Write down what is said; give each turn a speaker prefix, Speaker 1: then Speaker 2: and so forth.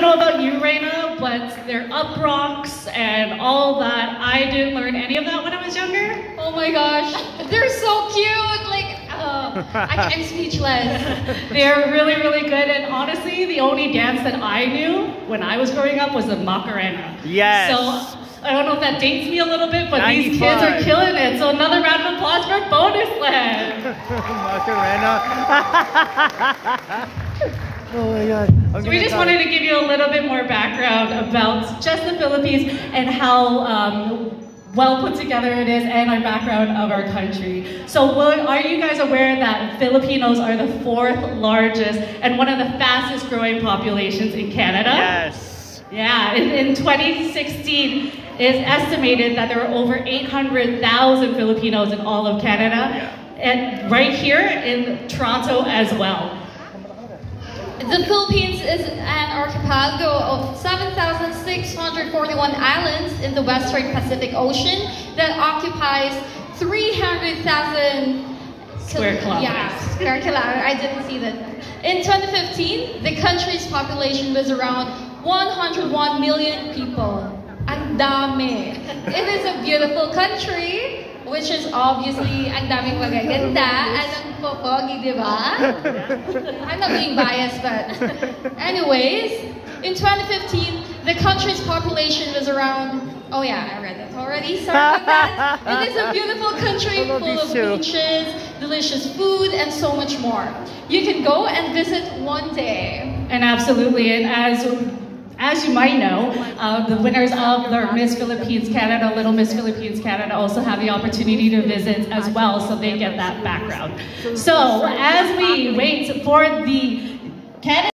Speaker 1: don't know about you, Reina, but they're up rocks and all that. I didn't learn any of that when I was younger.
Speaker 2: Oh my gosh, they're so cute. Like, uh, I, I'm speechless.
Speaker 1: They're really, really good. And honestly, the only dance that I knew when I was growing up was the Macarena.
Speaker 3: Yes.
Speaker 1: So I don't know if that dates me a little bit, but these kids are killing it. So another round of applause for Bonus Land.
Speaker 3: Macarena. oh my god. I'm
Speaker 1: So we just wanted to give you a little bit more background about just the Philippines and how um, well put together it is and our background of our country. So are you guys aware that Filipinos are the fourth largest and one of the fastest growing populations in Canada?
Speaker 3: Yes.
Speaker 1: Yeah, in, in 2016, it is estimated that there are over 800,000 Filipinos in all of Canada, and right here in Toronto as well.
Speaker 2: The Philippines is an archipelago of 7,641 islands in the Western Pacific Ocean that occupies 300,000
Speaker 1: Square kilometers.
Speaker 2: Yeah, square kilometers. I didn't see that. In 2015, the country's population was around 101 million people. Ang dami. It is a beautiful country, which is obviously ang daming magaganda at ang popogi, di ba? I'm not being biased, but anyways, in 2015, the country's population was around. Oh yeah, I read that already. Sorry about that. It is a beautiful country full of beaches, delicious food, and so much more. You can go and visit one day.
Speaker 1: And absolutely, and as as you might know, uh, the winners of the Miss Philippines Canada, Little Miss Philippines Canada, also have the opportunity to visit as well, so they get that background. So as we wait for the Canada.